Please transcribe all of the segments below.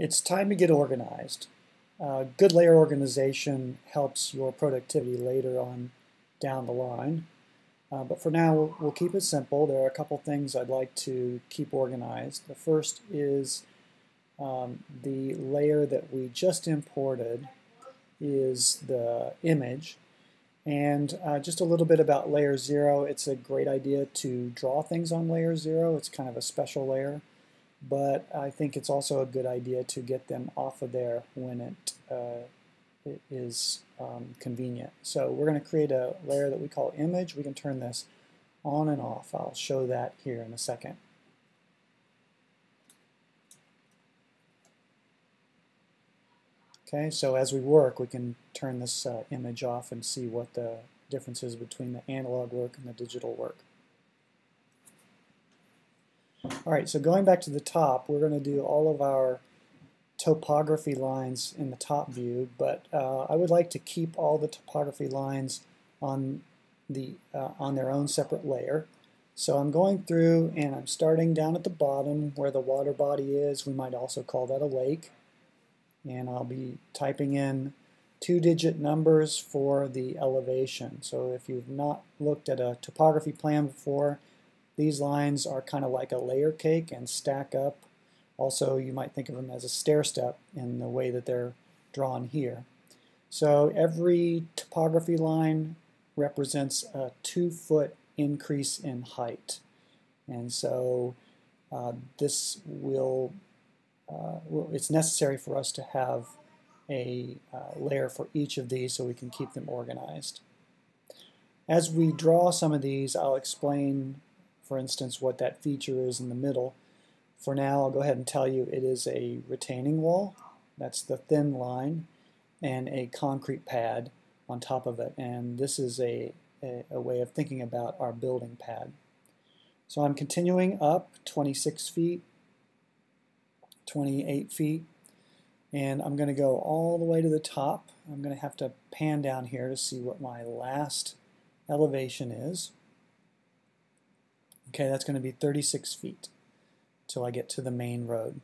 It's time to get organized. Uh, good layer organization helps your productivity later on down the line. Uh, but for now, we'll, we'll, keep it simple. There are a couple things I'd like to keep organized. The first is um, the layer that we just imported is the image. And uh, just a little bit about layer 0. It's a great idea to draw things on layer 0. It's kind of a special layer but I think it's also a good idea to get them off of there when it, uh, it is um, convenient. So we're going to create a layer that we call image. We can turn this on and off. I'll show that here in a second. Okay, so as we work, we can turn this uh, image off and see what the difference is between the analog work and the digital work. All right, so going back to the top, we're going to do all of our topography lines in the top view, but uh, I would like to keep all the topography lines on the uh, on their own separate layer. So I'm going through and I'm starting down at the bottom where the water body is. We might also call that a lake. And I'll be typing in two-digit numbers for the elevation. So if you've not looked at a topography plan before, these lines are kind of like a layer cake and stack up. Also, you might think of them as a stair step in the way that they're drawn here. So every topography line represents a two foot increase in height. And so uh, this will, uh, it's necessary for us to have a uh, layer for each of these so we can keep them organized. As we draw some of these, I'll explain for instance, what that feature is in the middle. For now, I'll go ahead and tell you it is a retaining wall. That's the thin line and a concrete pad on top of it. And this is a, a, a way of thinking about our building pad. So I'm continuing up 26 feet, 28 feet, and I'm going to go all the way to the top. I'm going to have to pan down here to see what my last elevation is. Okay, that's going to be 36 feet till I get to the main road.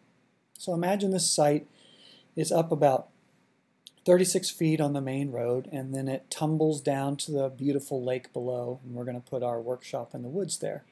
So imagine this site is up about 36 feet on the main road and then it tumbles down to the beautiful lake below and we're going to put our workshop in the woods there.